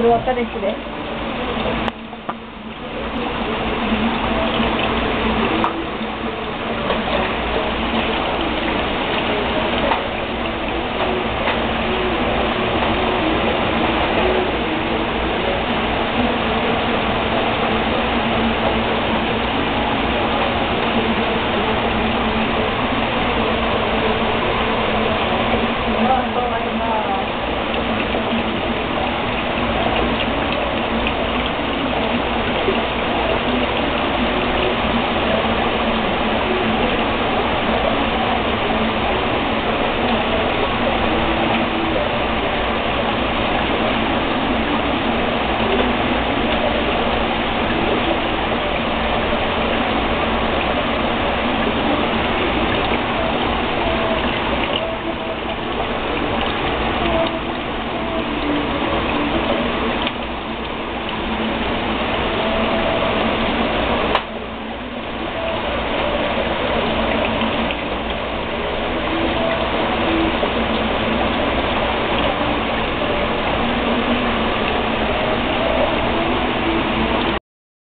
ブル若ですね。